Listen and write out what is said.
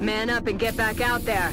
Man up and get back out there.